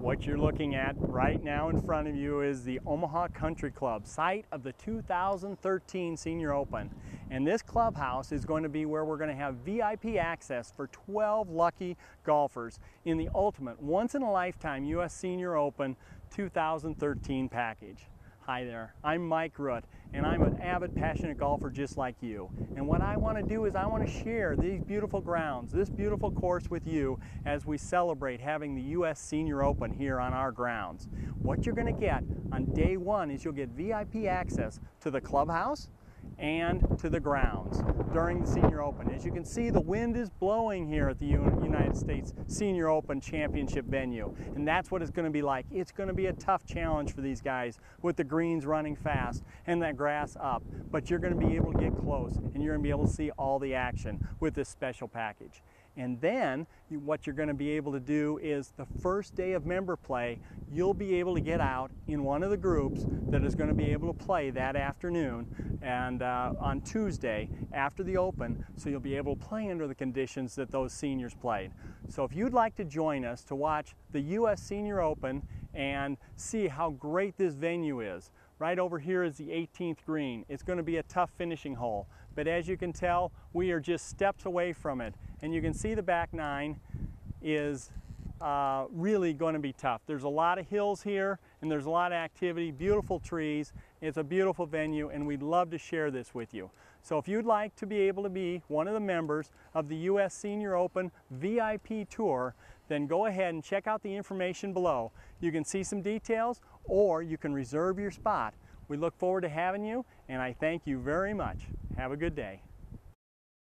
What you're looking at right now in front of you is the Omaha Country Club, site of the 2013 Senior Open. And this clubhouse is going to be where we're going to have VIP access for 12 lucky golfers in the ultimate once in a lifetime US Senior Open 2013 package. Hi there, I'm Mike Root, and I'm an avid, passionate golfer just like you. And what I want to do is I want to share these beautiful grounds, this beautiful course with you as we celebrate having the U.S. Senior Open here on our grounds. What you're going to get on day one is you'll get VIP access to the clubhouse, and to the grounds during the Senior Open. As you can see, the wind is blowing here at the United States Senior Open Championship venue, and that's what it's going to be like. It's going to be a tough challenge for these guys with the greens running fast and that grass up, but you're going to be able to get close and you're going to be able to see all the action with this special package. And then you, what you're going to be able to do is the first day of member play, you'll be able to get out in one of the groups that is going to be able to play that afternoon and uh, on Tuesday after the Open, so you'll be able to play under the conditions that those seniors played. So if you'd like to join us to watch the U.S. Senior Open and see how great this venue is, Right over here is the 18th green. It's going to be a tough finishing hole, but as you can tell, we are just steps away from it. And you can see the back nine is uh, really going to be tough. There's a lot of hills here and there's a lot of activity, beautiful trees. It's a beautiful venue and we'd love to share this with you. So if you'd like to be able to be one of the members of the U.S. Senior Open VIP Tour, then go ahead and check out the information below. You can see some details or you can reserve your spot. We look forward to having you and I thank you very much. Have a good day.